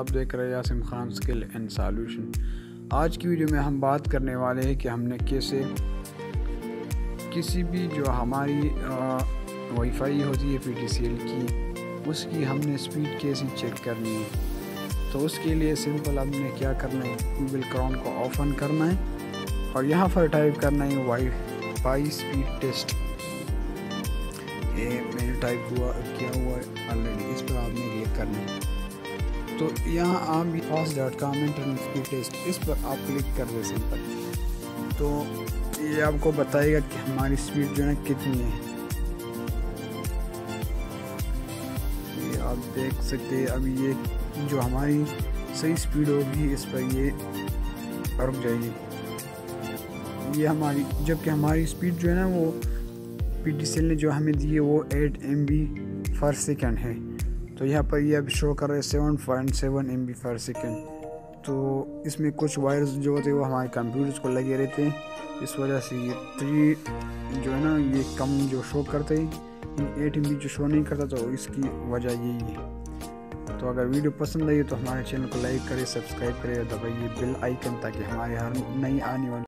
आप देख रहे हैं Yasim Khan skill and solution. आज की वीडियो में हम बात करने वाले हैं कि हमने कैसे, किसी भी जो हमारी वाईफाई होती है पीटीसीएल की, उसकी हमने स्पीड कैसे चेक करनी है। तो उसके लिए सिंपल हमने क्या करना है? गूगल क्राउन को ऑफन करना है और यहाँ पर टाइप करना है वाई फाई स्पीड टेस्ट ये मैंने टाइप हुआ, किया हुआ? ऑलरेडी इस पर आपने क्लिक करना है। तो यहाँ आप fast dot com internet speed test इस पर आप क्लिक कर दे सिंपल तो ये आपको बताएगा कि हमारी स्पीड जो है कितनी है। ये आप देख सकते हैं अभी ये जो हमारी सही स्पीड होगी, इस पर ये रुक जाएगी। ये हमारी, जबकि हमारी स्पीड जो है ना वो पी टी सेल ने जो हमें दी है वो eight M B per second है। तो यहाँ पर ये अब शो कर रहे seven point seven M B per second तो इसमें कुछ वायर्स जो होते वो हमारे कंप्यूटर्स को लगे रहते हैं। इस वजह से ये थ्री जो है ना, ये कम जो शो करते हैं एट एम बी जो शो नहीं करता तो इसकी वजह यही है। तो अगर वीडियो पसंद आई तो हमारे चैनल को लाइक करें सब्सक्राइब करें और दबाइए बिल आइकन ताकि हमारे हर नई आने वाली